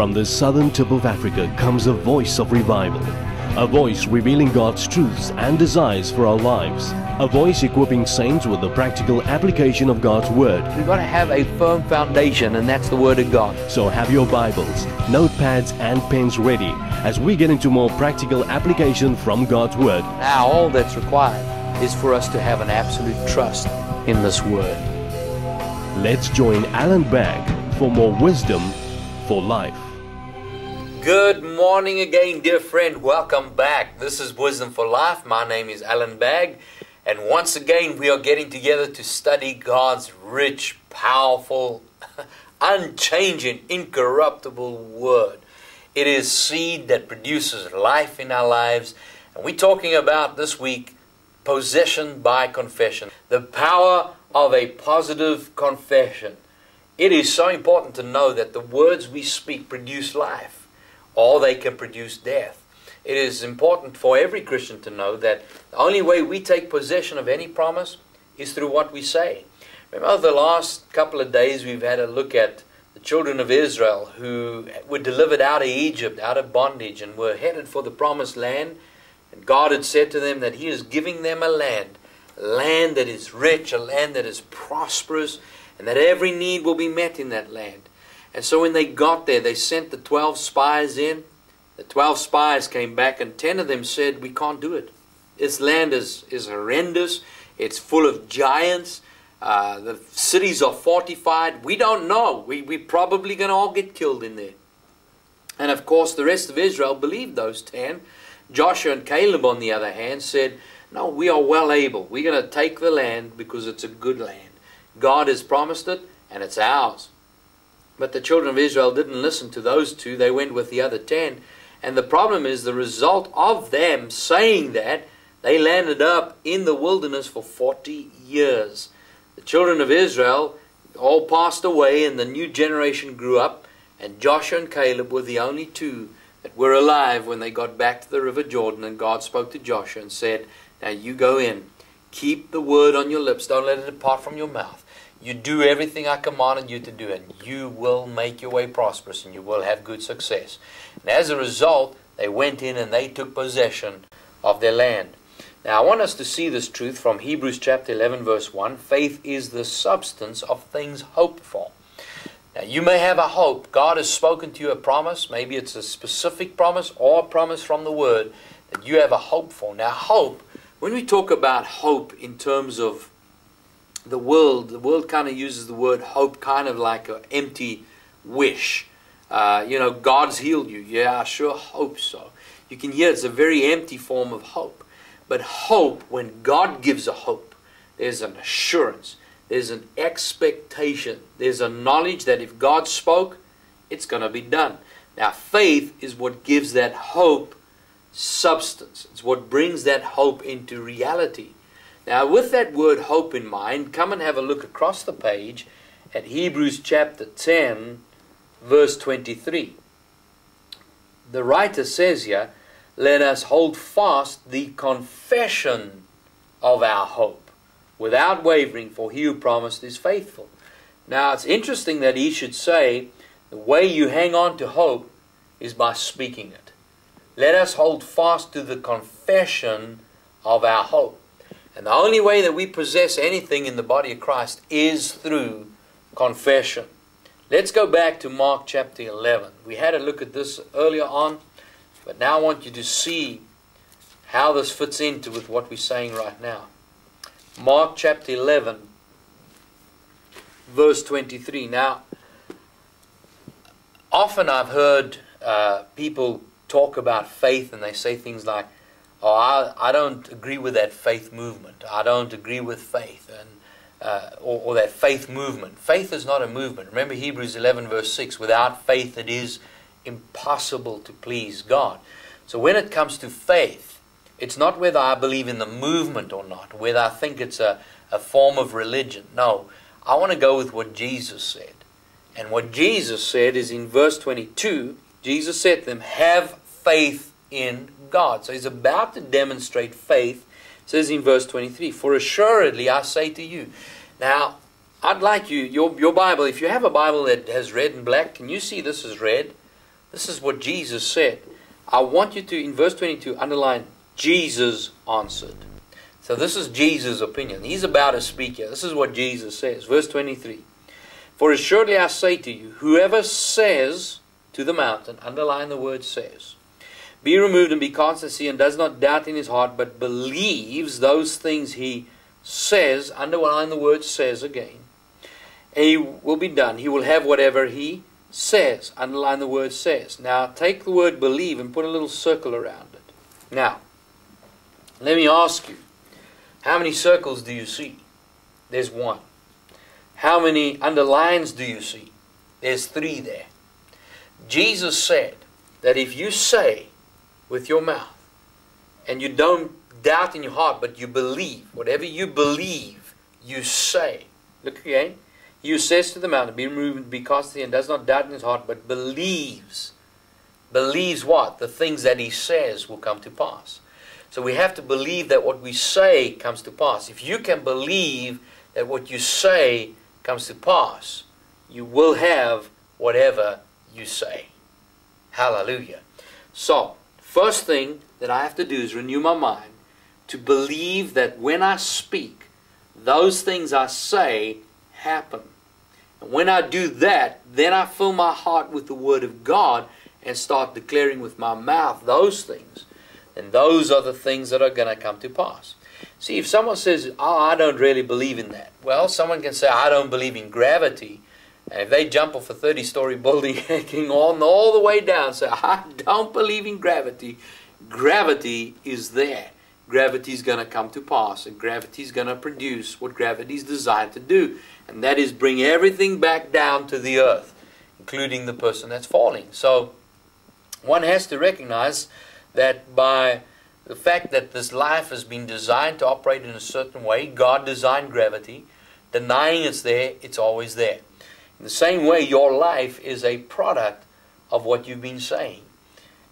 From the southern tip of Africa comes a voice of revival. A voice revealing God's truths and desires for our lives. A voice equipping saints with the practical application of God's Word. We've got to have a firm foundation, and that's the Word of God. So have your Bibles, notepads, and pens ready as we get into more practical application from God's Word. Now, all that's required is for us to have an absolute trust in this Word. Let's join Allan Bagg for more wisdom for life. Good morning again, dear friend. Welcome back. This is Wisdom for Life. My name is Allan Bagg. And once again, we are getting together to study God's rich, powerful, unchanging, incorruptible Word. It is seed that produces life in our lives. And we're talking about this week possession by confession, the power of a positive confession. It is so important to know that the words we speak produce life or they can produce death. It is important for every Christian to know that the only way we take possession of any promise is through what we say. Remember, the last couple of days we've had a look at the children of Israel who were delivered out of Egypt, out of bondage, and were headed for the promised land. And God had said to them that He is giving them a land, a land that is rich, a land that is prosperous, and that every need will be met in that land. And so when they got there, they sent the 12 spies in. The 12 spies came back, and 10 of them said, We can't do it. This land is, is horrendous. It's full of giants. Uh, the cities are fortified. We don't know. We, we're probably going to all get killed in there. And of course, the rest of Israel believed those 10. Joshua and Caleb, on the other hand, said, No, we are well able. We're going to take the land because it's a good land. God has promised it, and it's ours. But the children of Israel didn't listen to those two, they went with the other ten. And the problem is the result of them saying that, they landed up in the wilderness for 40 years. The children of Israel all passed away, and the new generation grew up, and Joshua and Caleb were the only two that were alive when they got back to the river Jordan. And God spoke to Joshua and said, Now you go in, keep the word on your lips, don't let it depart from your mouth. You do everything I commanded you to do, and you will make your way prosperous and you will have good success. And as a result, they went in and they took possession of their land. Now, I want us to see this truth from Hebrews chapter 11, verse 1. Faith is the substance of things hoped for. Now, you may have a hope. God has spoken to you a promise. Maybe it's a specific promise or a promise from the Word that you have a hope for. Now, hope, when we talk about hope in terms of the world, the world kind of uses the word hope kind of like an empty wish. Uh, you know, God's healed you. Yeah, I sure hope so. You can hear it's a very empty form of hope. But hope, when God gives a hope, there's an assurance, there's an expectation, there's a knowledge that if God spoke, it's going to be done. Now, faith is what gives that hope substance. It's what brings that hope into reality. Now, with that word hope in mind, come and have a look across the page at Hebrews chapter 10, verse 23. The writer says here, Let us hold fast the confession of our hope without wavering, for he who promised is faithful. Now, it's interesting that he should say, The way you hang on to hope is by speaking it. Let us hold fast to the confession of our hope. And the only way that we possess anything in the body of Christ is through confession. Let's go back to Mark chapter 11. We had a look at this earlier on, but now I want you to see how this fits into with what we're saying right now. Mark chapter 11, verse 23. Now, often I've heard uh, people talk about faith and they say things like, oh, I, I don't agree with that faith movement. I don't agree with faith and uh, or, or, that faith movement. Faith is not a movement. Remember Hebrews 11 verse 6, without faith it is impossible to please God. So when it comes to faith, it's not whether I believe in the movement or not, whether I think it's a, a form of religion. No, I want to go with what Jesus said. And what Jesus said is in verse 22, Jesus said to them, have faith in God. So he's about to demonstrate faith. It says in verse 23, For assuredly I say to you. Now, I'd like you, your, your Bible, if you have a Bible that has red and black, can you see this is red? This is what Jesus said. I want you to, in verse 22, underline Jesus answered. So this is Jesus' opinion. He's about to speak here. This is what Jesus says. Verse 23. For assuredly I say to you, whoever says to the mountain, underline the word says, be removed and be constancy and does not doubt in his heart, but believes those things he says, underline the word says again, he will be done. He will have whatever he says. Underline the word says. Now take the word believe and put a little circle around it. Now, let me ask you, how many circles do you see? There's one. How many underlines do you see? There's three there. Jesus said that if you say with your mouth and you don't doubt in your heart, but you believe, whatever you believe, you say. Look again. He says to the mountain, Be removed be cast and does not doubt in his heart, but believes. Believes what? The things that he says will come to pass. So we have to believe that what we say comes to pass. If you can believe that what you say comes to pass, you will have whatever you say. Hallelujah. So, first thing that I have to do is renew my mind to believe that when I speak, those things I say happen. And when I do that, then I fill my heart with the Word of God and start declaring with my mouth those things. And those are the things that are going to come to pass. See, if someone says, Oh, I don't really believe in that, well, someone can say, I don't believe in gravity. And if they jump off a 30 story building hanging on all the way down, say, I don't believe in gravity, gravity is there. Gravity is going to come to pass and gravity is going to produce what gravity is designed to do and that is bring everything back down to the earth including the person that's falling. So one has to recognize that by the fact that this life has been designed to operate in a certain way god designed gravity denying it's there it's always there in the same way your life is a product of what you've been saying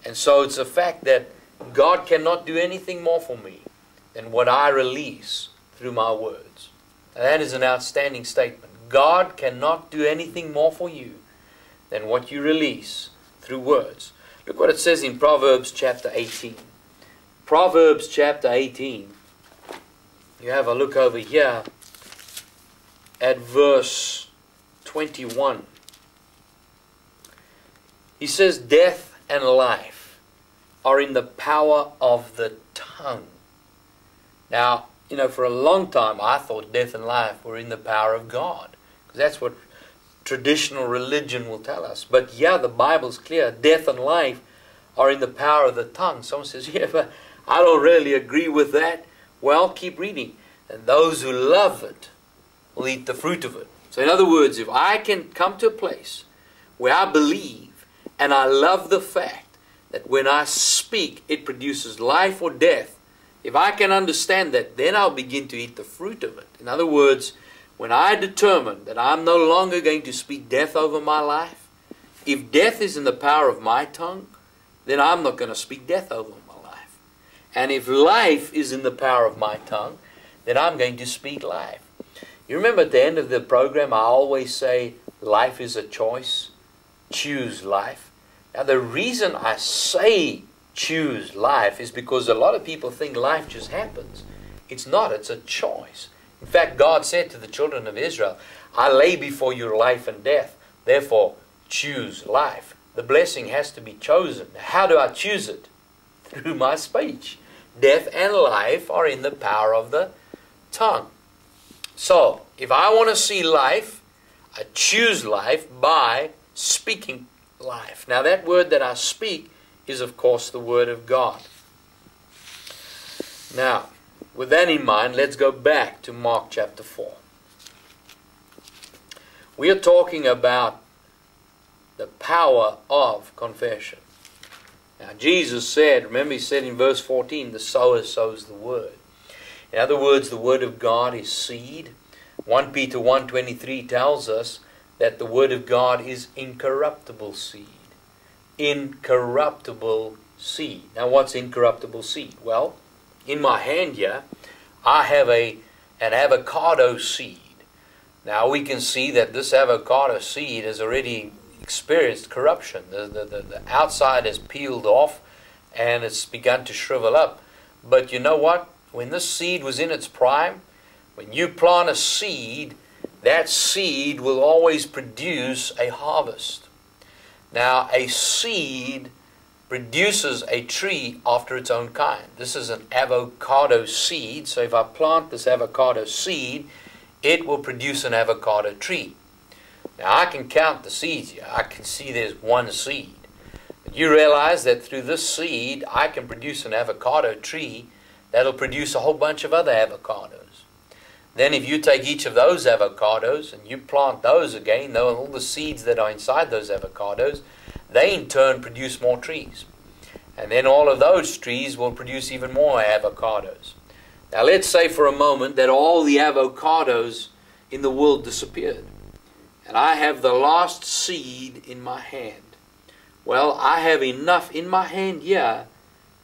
and so it's a fact that God cannot do anything more for me than what I release through my words. And that is an outstanding statement. God cannot do anything more for you than what you release through words. Look what it says in Proverbs chapter 18. Proverbs chapter 18. You have a look over here at verse 21. He says, Death and life are in the power of the tongue. Now, you know, for a long time I thought death and life were in the power of God. Because that's what traditional religion will tell us. But yeah, the Bible's clear. Death and life are in the power of the tongue. Someone says, yeah, but I don't really agree with that. Well, keep reading. And those who love it will eat the fruit of it. So in other words, if I can come to a place where I believe and I love the fact that when I speak, it produces life or death. If I can understand that, then I'll begin to eat the fruit of it. In other words, when I determine that I'm no longer going to speak death over my life, if death is in the power of my tongue, then I'm not going to speak death over my life. And if life is in the power of my tongue, then I'm going to speak life. You remember at the end of the program, I always say, life is a choice. Choose life. Now, the reason I say choose life is because a lot of people think life just happens. It's not, it's a choice. In fact, God said to the children of Israel, I lay before you life and death, therefore choose life. The blessing has to be chosen. How do I choose it? Through my speech. Death and life are in the power of the tongue. So, if I want to see life, I choose life by speaking life. Now, that word that I speak is, of course, the Word of God. Now, with that in mind, let's go back to Mark chapter 4. We are talking about the power of confession. Now, Jesus said, remember, he said in verse 14, the sower sows the word. In other words, the word of God is seed. 1 Peter 1.23 tells us that the Word of God is incorruptible seed. Incorruptible seed. Now, what's incorruptible seed? Well, in my hand here, I have a an avocado seed. Now we can see that this avocado seed has already experienced corruption. The, the, the, the outside has peeled off and it's begun to shrivel up. But you know what? When this seed was in its prime, when you plant a seed, that seed will always produce a harvest. Now, a seed produces a tree after its own kind. This is an avocado seed. So if I plant this avocado seed, it will produce an avocado tree. Now I can count the seeds here. I can see there's one seed. But you realize that through this seed, I can produce an avocado tree that'll produce a whole bunch of other avocados. Then if you take each of those avocados and you plant those again, though all the seeds that are inside those avocados, they in turn produce more trees. And then all of those trees will produce even more avocados. Now let's say for a moment that all the avocados in the world disappeared. And I have the last seed in my hand. Well, I have enough in my hand here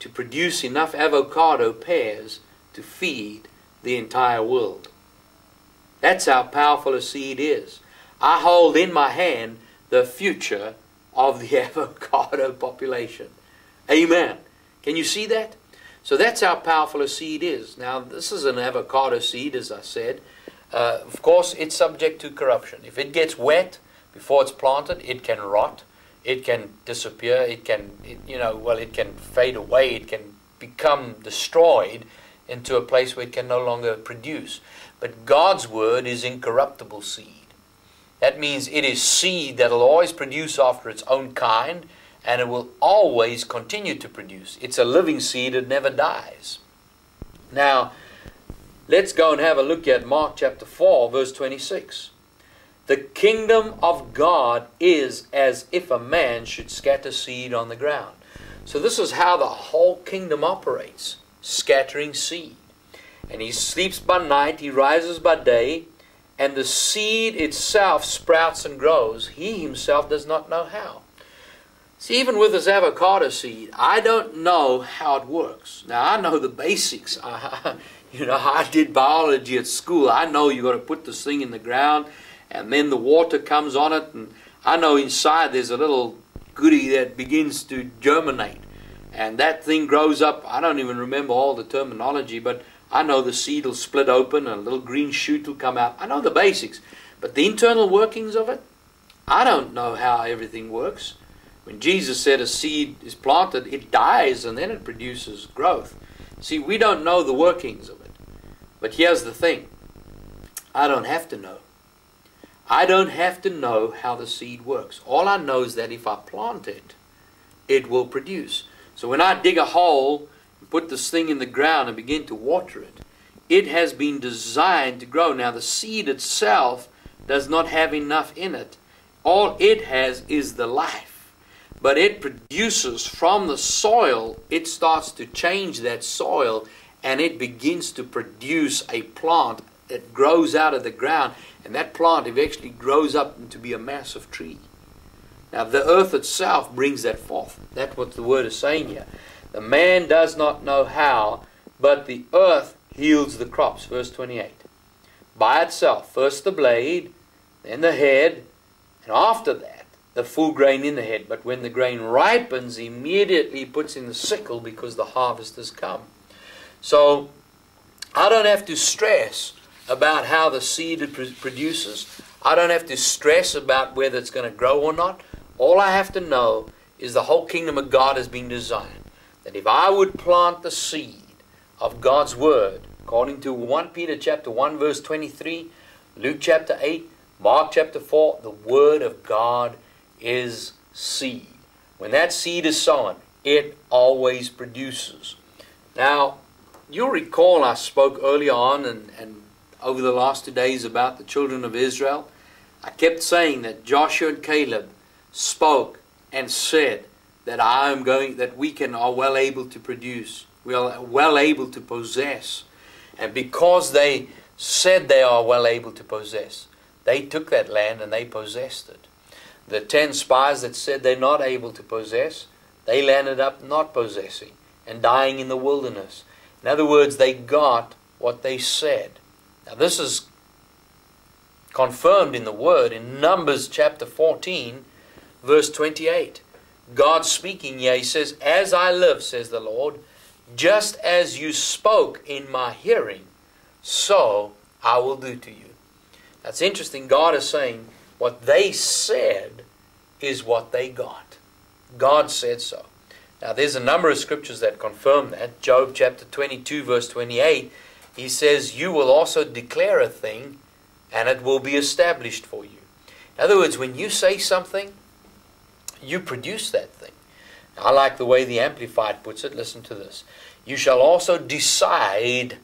to produce enough avocado pears to feed the entire world. That's how powerful a seed is. I hold in my hand the future of the avocado population. Amen. Can you see that? So that's how powerful a seed is. Now, this is an avocado seed, as I said. Uh, of course, it's subject to corruption. If it gets wet before it's planted, it can rot, it can disappear, it can, it, you know, well, it can fade away, it can become destroyed into a place where it can no longer produce. But God's word is incorruptible seed. That means it is seed that will always produce after its own kind, and it will always continue to produce. It's a living seed, it never dies. Now, let's go and have a look at Mark chapter 4, verse 26. The kingdom of God is as if a man should scatter seed on the ground. So, this is how the whole kingdom operates scattering seed. And he sleeps by night, he rises by day, and the seed itself sprouts and grows. He himself does not know how. See, even with this avocado seed, I don't know how it works. Now, I know the basics. I, you know, I did biology at school. I know you got to put this thing in the ground, and then the water comes on it, and I know inside there's a little goody that begins to germinate. And that thing grows up. I don't even remember all the terminology, but I know the seed will split open and a little green shoot will come out. I know the basics. But the internal workings of it, I don't know how everything works. When Jesus said a seed is planted, it dies and then it produces growth. See, we don't know the workings of it. But here's the thing I don't have to know. I don't have to know how the seed works. All I know is that if I plant it, it will produce. So when I dig a hole put this thing in the ground and begin to water it, it has been designed to grow. Now, the seed itself does not have enough in it. All it has is the life. But it produces from the soil, it starts to change that soil and it begins to produce a plant that grows out of the ground. And that plant eventually grows up to be a massive tree. Now, the earth itself brings that forth. That's what the word is saying here. The man does not know how, but the earth yields the crops. Verse 28. By itself, first the blade, then the head, and after that, the full grain in the head. But when the grain ripens, immediately puts in the sickle because the harvest has come. So, I don't have to stress about how the seed produces. I don't have to stress about whether it's going to grow or not. All I have to know is the whole kingdom of God has been designed that if I would plant the seed of God's word, according to 1 Peter chapter 1 verse 23, Luke chapter 8, Mark chapter 4, the word of God is seed. When that seed is sown, it always produces. Now, you'll recall I spoke early on and, and over the last two days about the children of Israel. I kept saying that Joshua and Caleb spoke and said that I am going, that we can are well able to produce, we are well able to possess. And because they said they are well able to possess, they took that land and they possessed it. The ten spies that said they're not able to possess, they landed up not possessing and dying in the wilderness. In other words, they got what they said. Now, this is confirmed in the Word in Numbers chapter 14, Verse 28. God speaking he says, As I live, says the Lord, just as you spoke in my hearing, so I will do to you. That's interesting. God is saying what they said is what they got. God said so. Now, there's a number of scriptures that confirm that. Job chapter 22, verse 28, he says, You will also declare a thing, and it will be established for you. In other words, when you say something, you produce that thing. I like the way the Amplified puts it. Listen to this. You shall also decide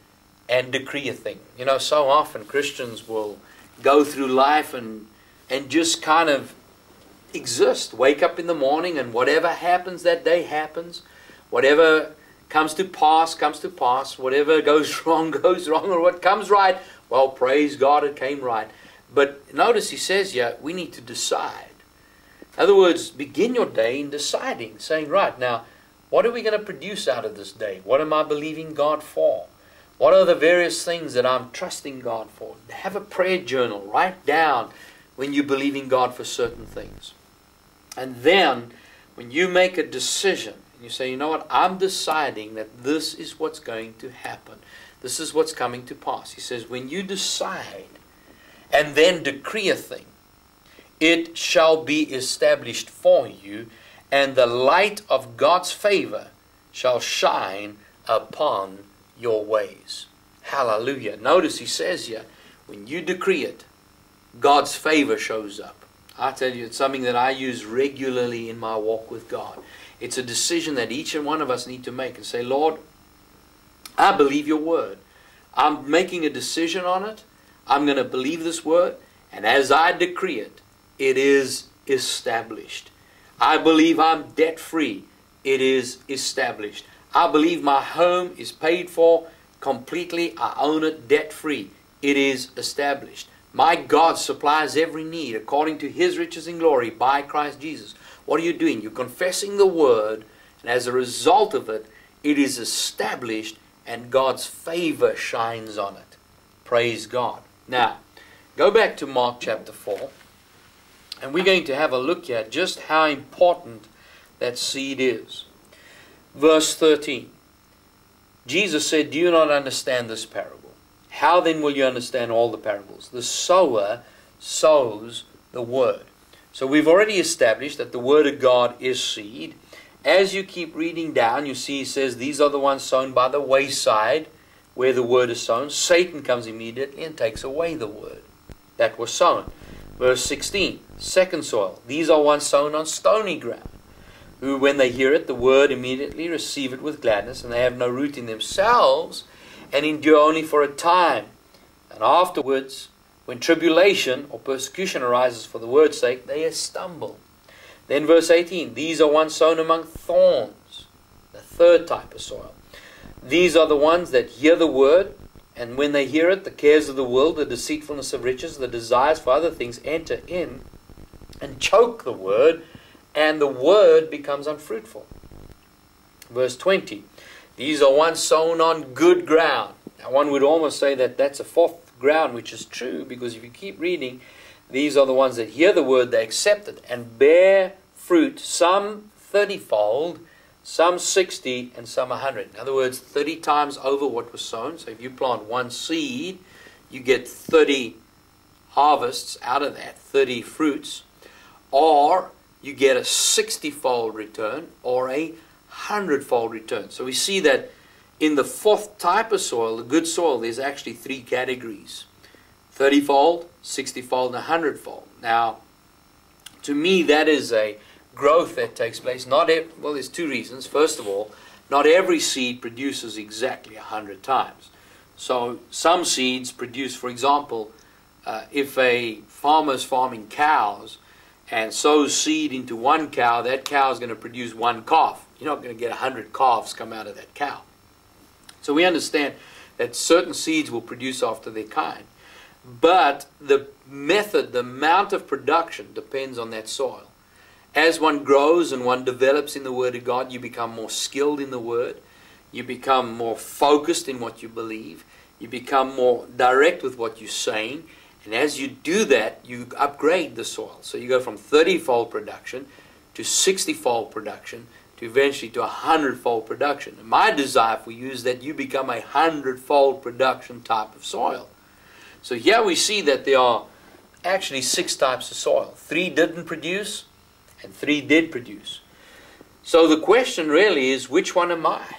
and decree a thing. You know, so often Christians will go through life and and just kind of exist. Wake up in the morning and whatever happens that day happens. Whatever comes to pass comes to pass. Whatever goes wrong goes wrong or what comes right, well, praise God it came right. But notice he says yeah, we need to decide. In other words, begin your day in deciding, saying, right, now, what are we going to produce out of this day? What am I believing God for? What are the various things that I'm trusting God for? Have a prayer journal. Write down when you believe in God for certain things. And then, when you make a decision, and you say, you know what, I'm deciding that this is what's going to happen. This is what's coming to pass. He says, when you decide and then decree a thing, it shall be established for you, and the light of God's favor shall shine upon your ways. Hallelujah. Notice he says here, when you decree it, God's favor shows up. I tell you, it's something that I use regularly in my walk with God. It's a decision that each and one of us need to make and say, Lord, I believe your word. I'm making a decision on it. I'm going to believe this word. And as I decree it, it is established. I believe I'm debt free. It is established. I believe my home is paid for completely. I own it debt free. It is established. My God supplies every need according to his riches in glory by Christ Jesus. What are you doing? You're confessing the word, and as a result of it, it is established and God's favor shines on it. Praise God. Now, go back to Mark chapter 4. And we're going to have a look at just how important that seed is. Verse 13. Jesus said, Do you not understand this parable? How then will you understand all the parables? The sower sows the word. So we've already established that the word of God is seed. As you keep reading down, you see he says, These are the ones sown by the wayside where the word is sown. Satan comes immediately and takes away the word that was sown. Verse 16, second soil. These are ones sown on stony ground, who, when they hear it, the word immediately receive it with gladness, and they have no root in themselves, and endure only for a time. And afterwards, when tribulation or persecution arises for the word's sake, they stumble. Then, verse 18, these are ones sown among thorns, the third type of soil. These are the ones that hear the word and when they hear it, the cares of the world, the deceitfulness of riches, the desires for other things enter in and choke the word, and the word becomes unfruitful. Verse 20 These are ones sown on good ground. Now, one would almost say that that's a fourth ground, which is true, because if you keep reading, these are the ones that hear the word, they accept it, and bear fruit, some thirtyfold, some 60 and some 100. In other words, 30 times over what was sown. So if you plant one seed, you get 30 harvests out of that, 30 fruits. Or you get a 60 fold return or a 100 fold return. So we see that in the fourth type of soil, the good soil, there's actually three categories 30 fold, 60 fold, and 100 fold. Now, to me, that is a growth that takes place. Not every, well, there's two reasons. First of all, not every seed produces exactly a hundred times. So some seeds produce, for example, uh, if a farmer is farming cows and sows seed into one cow, that cow is going to produce one calf. You're not going to get a hundred calves come out of that cow. So we understand that certain seeds will produce after their kind. But the method, the amount of production depends on that soil. As one grows and one develops in the Word of God, you become more skilled in the Word. You become more focused in what you believe. You become more direct with what you're saying. And as you do that, you upgrade the soil. So you go from 30 fold production to 60 fold production to eventually to a hundredfold production. And my desire for you is that you become a hundredfold production type of soil. So here we see that there are actually six types of soil. Three didn't produce, and three did produce. So the question really is which one am I?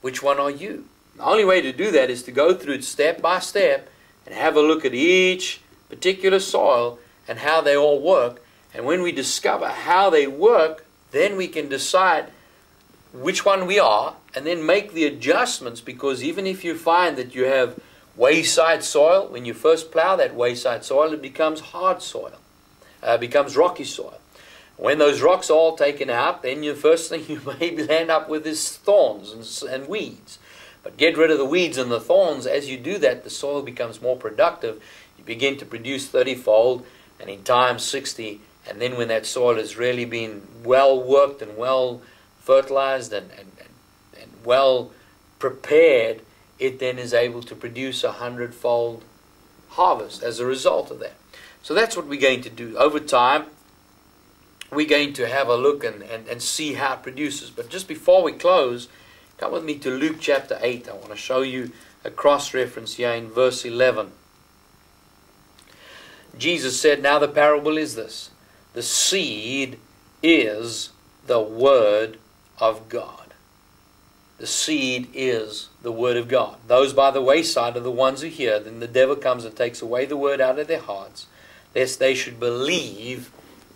Which one are you? The only way to do that is to go through it step by step and have a look at each particular soil and how they all work. And when we discover how they work, then we can decide which one we are and then make the adjustments because even if you find that you have wayside soil, when you first plow that wayside soil, it becomes hard soil, uh, becomes rocky soil. When those rocks are all taken out, then the first thing you may end up with is thorns and, and weeds. But get rid of the weeds and the thorns. As you do that, the soil becomes more productive. You begin to produce 30 fold, and in time 60. And then when that soil has really been well worked and well fertilized and, and, and, well prepared, it then is able to produce a hundredfold harvest as a result of that. So that's what we're going to do. Over time, we're going to have a look and, and, and see how it produces. But just before we close, come with me to Luke chapter 8. I want to show you a cross reference here in verse 11. Jesus said, Now the parable is this the seed is the word of God. The seed is the word of God. Those by the wayside are the ones who hear. Then the devil comes and takes away the word out of their hearts, lest they should believe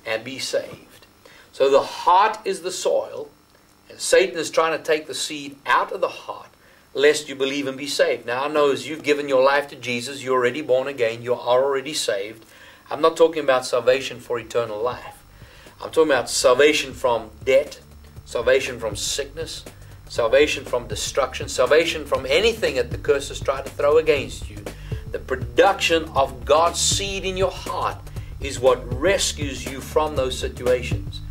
and be saved. So the heart is the soil, and Satan is trying to take the seed out of the heart, lest you believe and be saved. Now I know as you've given your life to Jesus, you're already born again, you are already saved. I'm not talking about salvation for eternal life. I'm talking about salvation from debt, salvation from sickness, salvation from destruction, salvation from anything that the curses try to throw against you. The production of God's seed in your heart is what rescues you from those situations.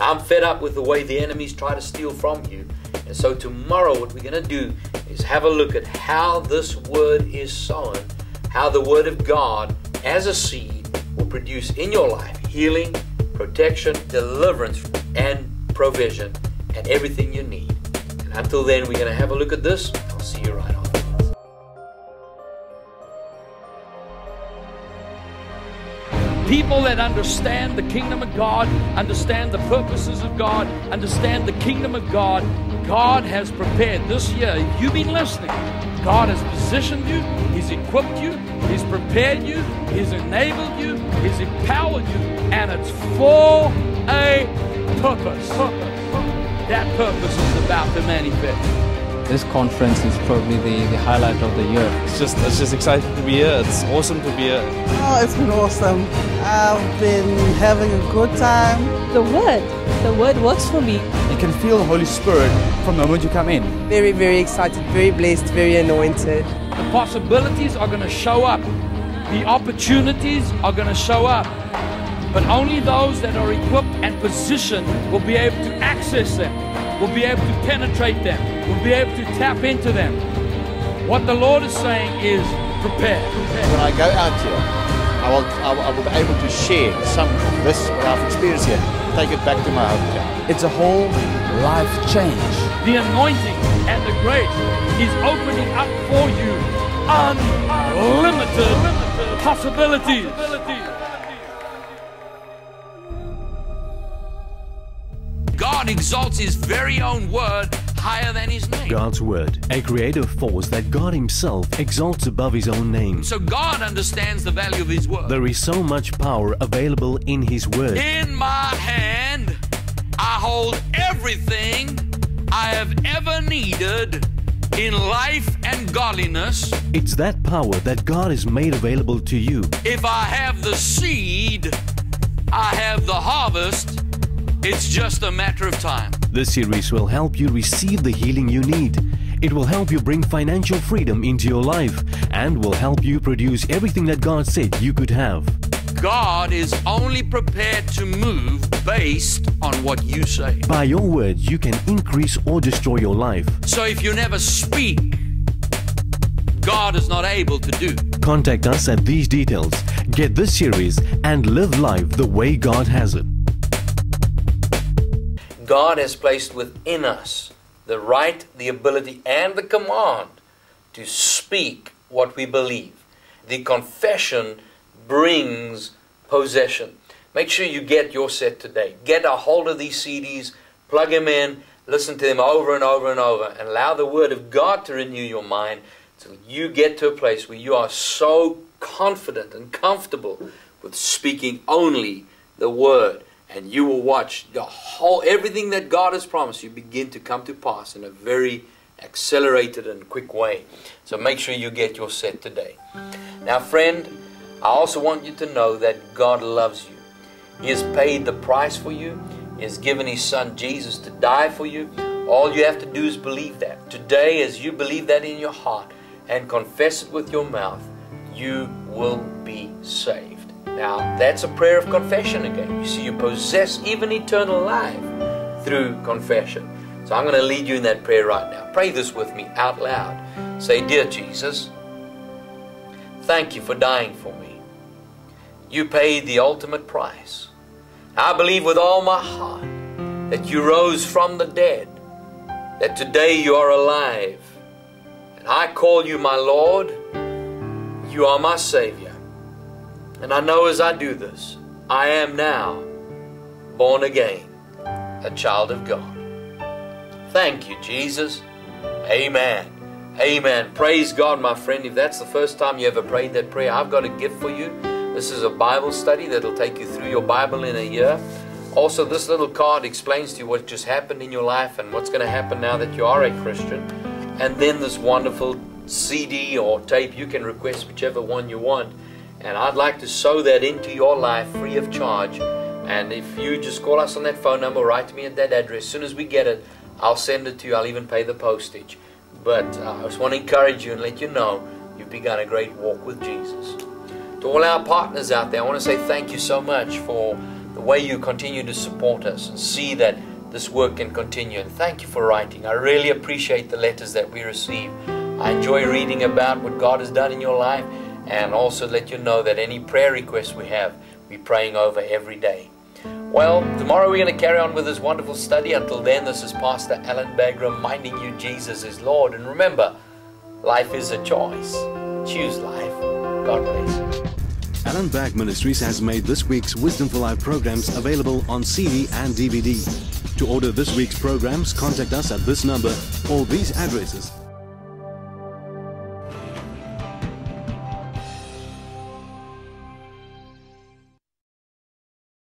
I'm fed up with the way the enemies try to steal from you. And so tomorrow what we're going to do is have a look at how this word is sown, how the word of God as a seed will produce in your life healing, protection, deliverance, and provision and everything you need. And until then, we're going to have a look at this. I'll see you right on. People that understand the kingdom of God, understand the purposes of God, understand the kingdom of God, God has prepared this year. You've been listening. God has positioned you, He's equipped you, He's prepared you, He's enabled you, He's empowered you, and it's for a purpose. That purpose is about to manifest. This conference is probably the, the highlight of the year. It's just it's just exciting to be here. It's awesome to be here. Oh, it's been awesome. I've been having a good time. The word, the word works for me. You can feel the Holy Spirit from the moment you come in. Very, very excited, very blessed, very anointed. The possibilities are going to show up. The opportunities are going to show up. But only those that are equipped and positioned will be able to access them, will be able to penetrate them, will be able to tap into them. What the Lord is saying is prepare. prepare. When I go out here, I will, I will, I will be able to share some of this, what I've experienced here, take it back to my hometown. It's a whole life change. The anointing and the grace is opening up for you unlimited possibilities. God exalts his very own word higher than his name. God's Word, a creative force that God Himself exalts above His own name. So God understands the value of his word. There is so much power available in His Word. In my hand, I hold everything I have ever needed in life and godliness. It's that power that God has made available to you. If I have the seed, I have the harvest. It's just a matter of time. This series will help you receive the healing you need. It will help you bring financial freedom into your life and will help you produce everything that God said you could have. God is only prepared to move based on what you say. By your words, you can increase or destroy your life. So if you never speak, God is not able to do. Contact us at these details. Get this series and live life the way God has it. God has placed within us the right, the ability, and the command to speak what we believe. The confession brings possession. Make sure you get your set today. Get a hold of these CDs, plug them in, listen to them over and over and over, and allow the Word of God to renew your mind till you get to a place where you are so confident and comfortable with speaking only the Word. And you will watch the whole everything that God has promised you begin to come to pass in a very accelerated and quick way. So make sure you get your set today. Now, friend, I also want you to know that God loves you. He has paid the price for you. He has given His Son Jesus to die for you. All you have to do is believe that. Today, as you believe that in your heart and confess it with your mouth, you will be saved. Now, that's a prayer of confession again. You see, you possess even eternal life through confession. So I'm going to lead you in that prayer right now. Pray this with me out loud. Say, Dear Jesus, thank you for dying for me. You paid the ultimate price. I believe with all my heart that you rose from the dead, that today you are alive. And I call you my Lord. You are my Savior. And I know as I do this, I am now born again, a child of God. Thank you, Jesus. Amen. Amen. Praise God, my friend. If that's the first time you ever prayed that prayer, I've got a gift for you. This is a Bible study that'll take you through your Bible in a year. Also, this little card explains to you what just happened in your life and what's going to happen now that you are a Christian. And then this wonderful CD or tape, you can request whichever one you want. And I'd like to sow that into your life free of charge. And if you just call us on that phone number, write to me at that address. As soon as we get it, I'll send it to you. I'll even pay the postage. But uh, I just want to encourage you and let you know you've begun a great walk with Jesus. To all our partners out there, I want to say thank you so much for the way you continue to support us and see that this work can continue. And thank you for writing. I really appreciate the letters that we receive. I enjoy reading about what God has done in your life and also let you know that any prayer requests we have, we're praying over every day. Well, tomorrow we're going to carry on with this wonderful study. Until then, this is Pastor Allan Bagg reminding you Jesus is Lord. And remember, life is a choice. Choose life. God bless. You. Allan Bagg Ministries has made this week's Wisdom for Life programs available on CD and DVD. To order this week's programs, contact us at this number or these addresses